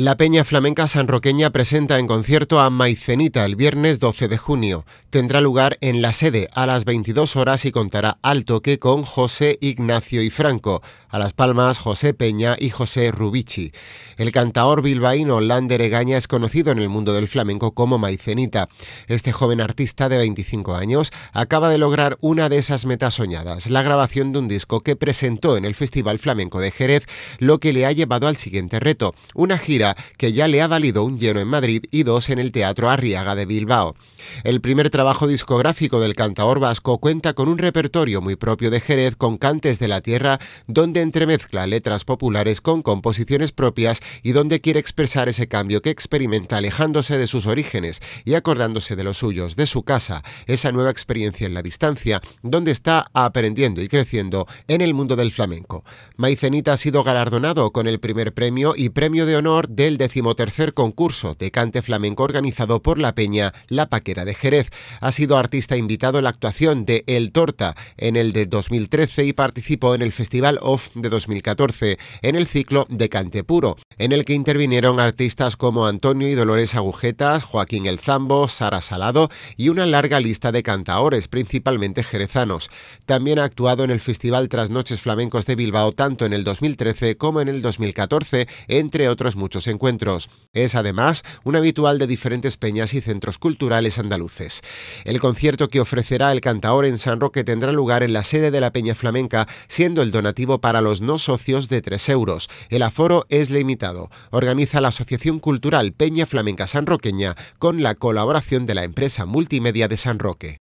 La Peña Flamenca Sanroqueña presenta en concierto a Maicenita el viernes 12 de junio. Tendrá lugar en la sede a las 22 horas y contará al toque con José Ignacio y Franco, a Las Palmas José Peña y José Rubici. El cantaor bilbaíno Lander Egaña es conocido en el mundo del flamenco como Maicenita. Este joven artista de 25 años acaba de lograr una de esas metas soñadas, la grabación de un disco que presentó en el Festival Flamenco de Jerez, lo que le ha llevado al siguiente reto, una gira que ya le ha valido un lleno en Madrid y dos en el Teatro Arriaga de Bilbao. El primer trabajo discográfico del cantaor vasco cuenta con un repertorio muy propio de Jerez con cantes de la tierra donde entremezcla letras populares con composiciones propias y donde quiere expresar ese cambio que experimenta alejándose de sus orígenes y acordándose de los suyos, de su casa, esa nueva experiencia en la distancia, donde está aprendiendo y creciendo en el mundo del flamenco. Maicenita ha sido galardonado con el primer premio y premio de honor del decimotercer concurso de cante flamenco organizado por la Peña La Paquera de Jerez. Ha sido artista invitado en la actuación de El Torta en el de 2013 y participó en el Festival Off de 2014 en el ciclo de Cante Puro, en el que intervinieron artistas como Antonio y Dolores Agujetas, Joaquín El Zambo, Sara Salado y una larga lista de cantaores, principalmente jerezanos. También ha actuado en el Festival Trasnoches Flamencos de Bilbao tanto en el 2013 como en el 2014, entre otros muchos encuentros. Es además un habitual de diferentes peñas y centros culturales andaluces. El concierto que ofrecerá el cantaor en San Roque tendrá lugar en la sede de la Peña Flamenca, siendo el donativo para los no socios de 3 euros. El aforo es limitado. Organiza la Asociación Cultural Peña Flamenca Sanroqueña con la colaboración de la empresa multimedia de San Roque.